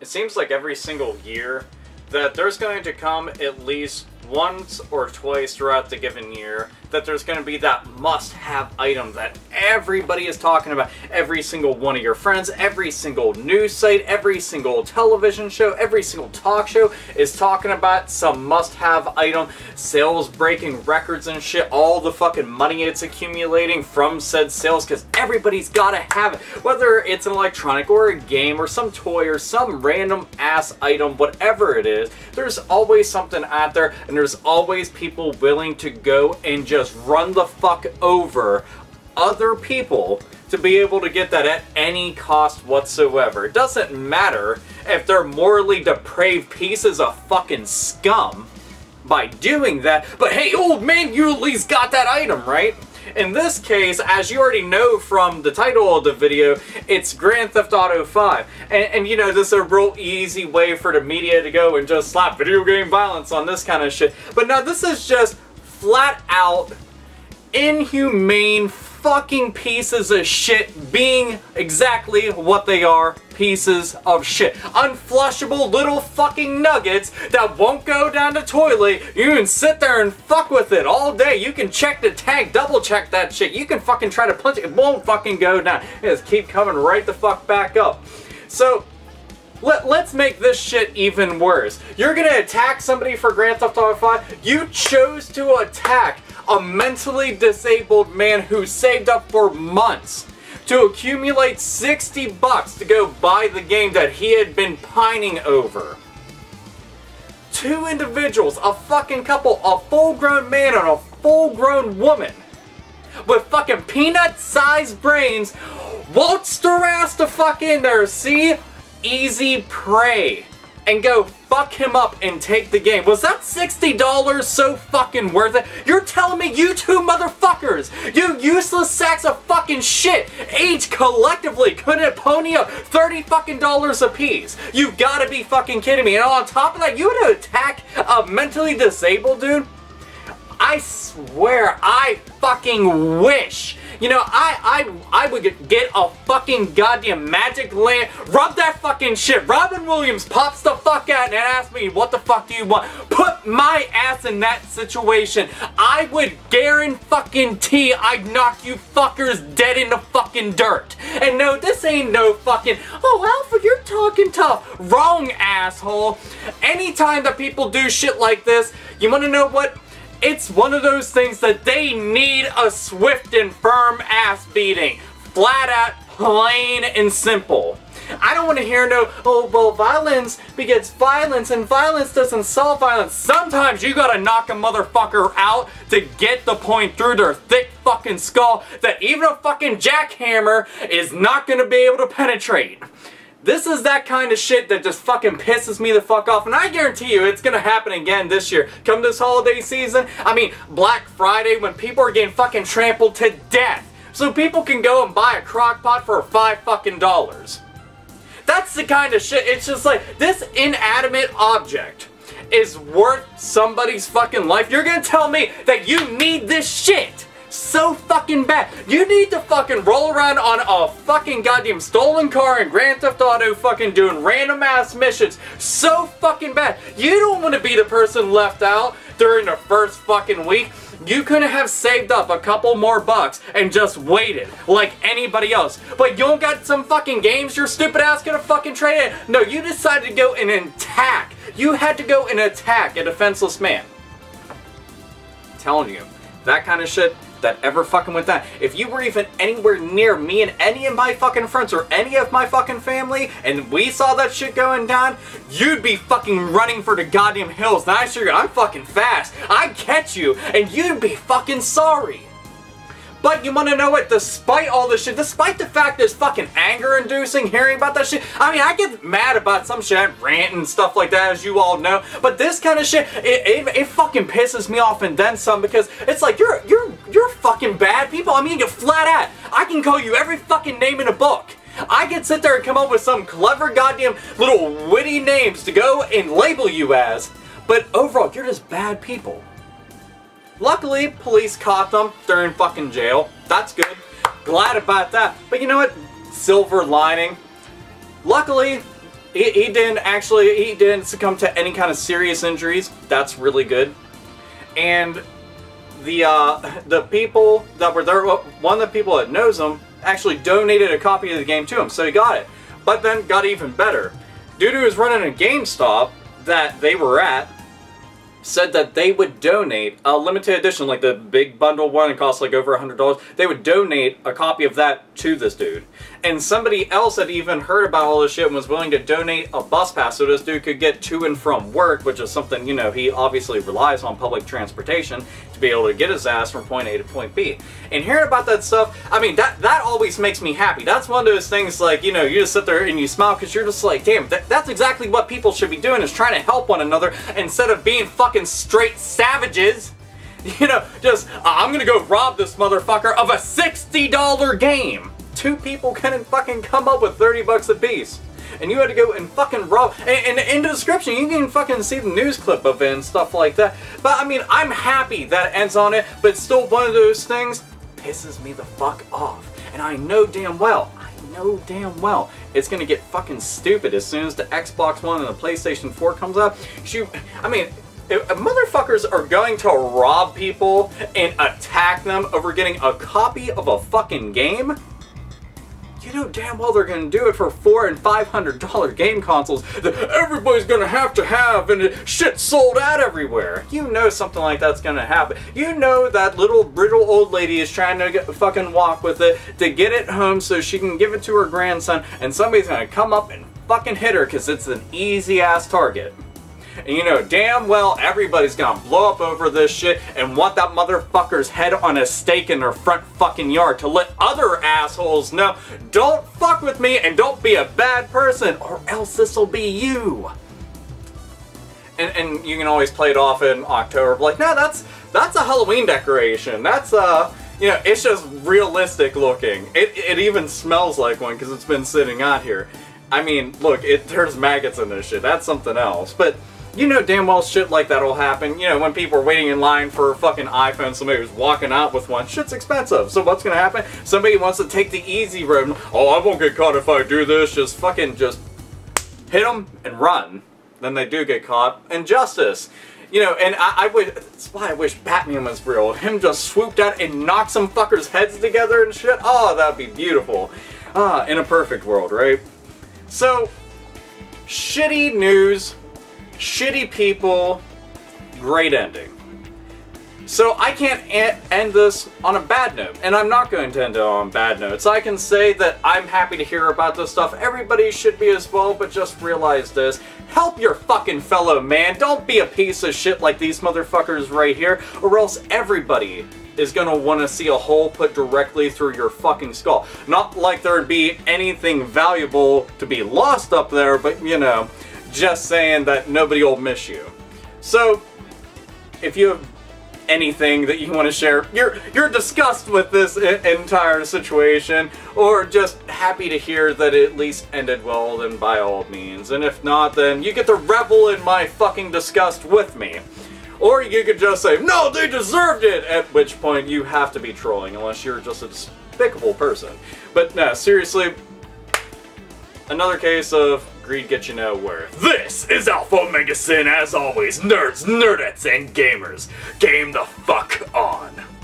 it seems like every single year that there's going to come at least once or twice throughout the given year that there's going to be that must-have item that everybody is talking about. Every single one of your friends, every single news site, every single television show, every single talk show is talking about some must-have item, sales breaking records and shit, all the fucking money it's accumulating from said sales because everybody's got to have it. Whether it's an electronic or a game or some toy or some random ass item, whatever it is, there's always something out there and there's always people willing to go and just just run the fuck over other people to be able to get that at any cost whatsoever. It doesn't matter if they're morally depraved pieces of fucking scum by doing that, but hey, old man, you at least got that item, right? In this case, as you already know from the title of the video, it's Grand Theft Auto 5. And, and, you know, this is a real easy way for the media to go and just slap video game violence on this kind of shit. But now this is just flat out inhumane fucking pieces of shit being exactly what they are, pieces of shit. Unflushable little fucking nuggets that won't go down the toilet. You can sit there and fuck with it all day. You can check the tank, double check that shit. You can fucking try to punch it. It won't fucking go down. It just keep coming right the fuck back up. So, let, let's make this shit even worse. You're gonna attack somebody for Grand Theft Auto 5. You chose to attack a mentally disabled man who saved up for months to accumulate 60 bucks to go buy the game that he had been pining over. Two individuals, a fucking couple, a full-grown man and a full-grown woman with fucking peanut-sized brains waltzed ass to fuck in there, see? easy prey and go fuck him up and take the game. Was that $60 so fucking worth it? You're telling me you two motherfuckers, you useless sacks of fucking shit, each collectively couldn't pony up 30 fucking dollars apiece. piece. You gotta be fucking kidding me. And on top of that, you would attack a mentally disabled dude? I swear, I fucking wish you know, I I I would get a fucking goddamn magic lamp, rub that fucking shit. Robin Williams pops the fuck out and asks me, what the fuck do you want? Put my ass in that situation. I would guarantee I'd knock you fuckers dead in the fucking dirt. And no, this ain't no fucking, oh Alpha, you're talking tough. Wrong, asshole. Anytime that people do shit like this, you wanna know what? It's one of those things that they need a swift and firm ass beating. Flat out, plain and simple. I don't want to hear no, oh, well, violence begets violence and violence doesn't solve violence. Sometimes you gotta knock a motherfucker out to get the point through their thick fucking skull that even a fucking jackhammer is not gonna be able to penetrate. This is that kind of shit that just fucking pisses me the fuck off. And I guarantee you it's gonna happen again this year. Come this holiday season, I mean Black Friday when people are getting fucking trampled to death. So people can go and buy a crock pot for five fucking dollars. That's the kind of shit, it's just like, this inanimate object is worth somebody's fucking life. You're gonna tell me that you need this shit so fucking bad. You need to fucking roll around on a fucking goddamn stolen car in Grand Theft Auto fucking doing random ass missions so fucking bad. You don't want to be the person left out during the first fucking week. You could have saved up a couple more bucks and just waited like anybody else. But you don't got some fucking games your stupid ass gonna fucking trade in. No, you decided to go and attack. You had to go and attack a defenseless man. I'm telling you, that kind of shit that ever fucking went down. If you were even anywhere near me and any of my fucking friends or any of my fucking family and we saw that shit going down, you'd be fucking running for the goddamn hills. And I you, I'm fucking fast. I'd catch you and you'd be fucking sorry. But you wanna know what? Despite all this shit, despite the fact there's fucking anger inducing hearing about that shit, I mean, I get mad about some shit, rant and stuff like that, as you all know. But this kind of shit, it, it, it fucking pisses me off and then some because it's like, you're, you're, you're fucking bad people. I mean, you flat out. I can call you every fucking name in a book. I can sit there and come up with some clever goddamn little witty names to go and label you as, but overall, you're just bad people. Luckily, police caught them. They're in fucking jail. That's good. Glad about that. But you know what? Silver lining. Luckily, he, he didn't actually, he didn't succumb to any kind of serious injuries. That's really good. And the uh, the people that were there, one of the people that knows him actually donated a copy of the game to him, so he got it. But then got even better. Who was running a GameStop that they were at said that they would donate a limited edition, like the big bundle one, it costs like over a $100. They would donate a copy of that to this dude. And somebody else had even heard about all this shit and was willing to donate a bus pass so this dude could get to and from work, which is something, you know, he obviously relies on public transportation to be able to get his ass from point A to point B. And hearing about that stuff, I mean, that, that always makes me happy. That's one of those things, like, you know, you just sit there and you smile because you're just like, damn, that, that's exactly what people should be doing is trying to help one another instead of being fucking straight savages. You know, just, uh, I'm gonna go rob this motherfucker of a $60 game. Two people couldn't fucking come up with 30 bucks a piece and you had to go and fucking rob. And, and, in the description, you can fucking see the news clip of it and stuff like that. But I mean, I'm happy that it ends on it, but still one of those things pisses me the fuck off. And I know damn well, I know damn well, it's gonna get fucking stupid as soon as the Xbox One and the PlayStation 4 comes out. Shoot, I mean, if motherfuckers are going to rob people and attack them over getting a copy of a fucking game, you know damn well they're to do it for four and five hundred dollar game consoles that everybody's to have to have and shit sold out everywhere. You know something like that's to happen. You know that little brittle old lady is trying to get, fucking walk with it to get it home so she can give it to her grandson and somebody's to come up and fucking hit her because it's an easy ass target. And you know damn well everybody's gonna blow up over this shit and want that motherfucker's head on a stake in their front fucking yard to let other assholes know, don't fuck with me and don't be a bad person or else this'll be you. And, and you can always play it off in October, like, no, that's that's a Halloween decoration. That's uh you know, it's just realistic looking. It, it even smells like one because it's been sitting out here. I mean, look, it there's maggots in this shit. That's something else. But you know damn well shit like that will happen. You know, when people are waiting in line for a fucking iPhone, somebody was walking out with one. Shit's expensive. So what's gonna happen? Somebody wants to take the easy road. Oh, I won't get caught if I do this. Just fucking just hit them and run. Then they do get caught. Injustice. You know, and I, I would, that's why I wish Batman was real. Him just swooped out and knock some fuckers' heads together and shit. Oh, that'd be beautiful. Ah, in a perfect world, right? So, shitty news shitty people, great ending. So I can't end this on a bad note, and I'm not going to end it on bad notes. I can say that I'm happy to hear about this stuff. Everybody should be as well, but just realize this. Help your fucking fellow man. Don't be a piece of shit like these motherfuckers right here, or else everybody is gonna want to see a hole put directly through your fucking skull. Not like there'd be anything valuable to be lost up there, but you know, just saying that nobody will miss you. So, if you have anything that you want to share, you're you're disgust with this entire situation, or just happy to hear that it at least ended well, then by all means. And if not, then you get to revel in my fucking disgust with me. Or you could just say, no, they deserved it! At which point you have to be trolling, unless you're just a despicable person. But no, seriously, another case of greed gets you nowhere. This is Alpha Omega Sin, as always, nerds, nerdettes, and gamers. Game the fuck on.